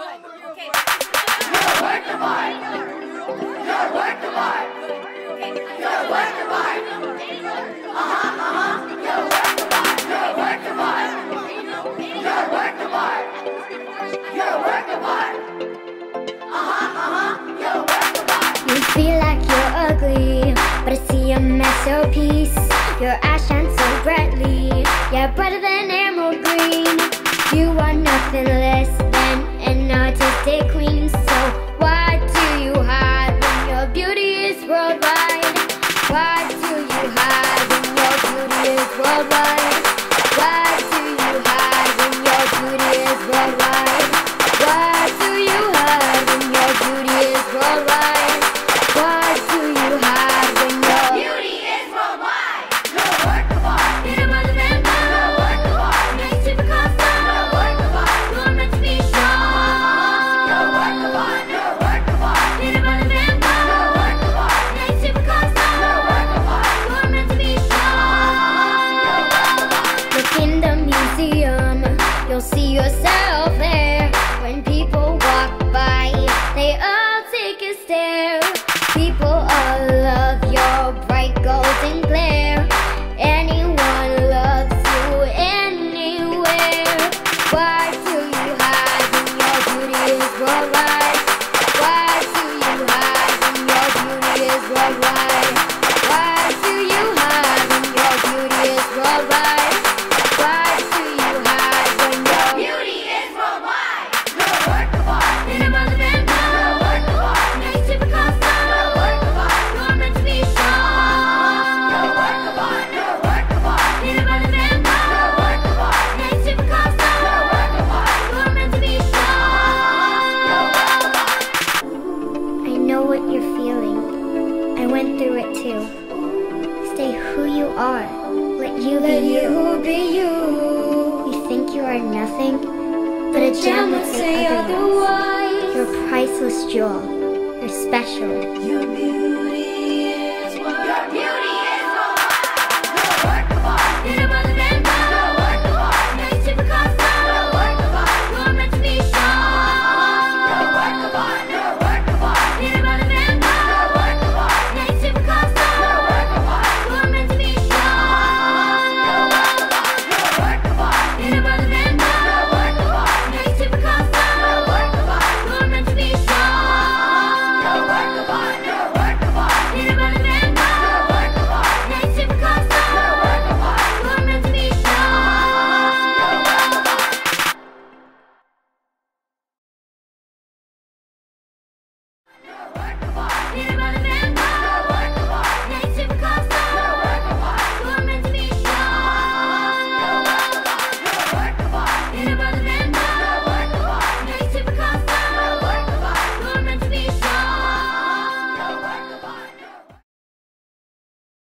You're. You're. You're. Uh-huh, uh-huh. You're. You're. You're. Uh-huh, uh-huh. You're. You feel like you're ugly, but I see a masterpiece. Your eyes shine so brightly, yeah, brighter than emerald green. You are nothing less artistic queen. So why do you hide when your beauty is worldwide? Why do you hide when your beauty is worldwide? See yourself there. When people walk by They all take a stare. People all love your bright golden glare. Anyone loves you anywhere. Why do you hide when your beauty is? Are. Let you be you. be you. You think you are nothing, but a gem would say otherwise. You're a priceless jewel. You're special. You're.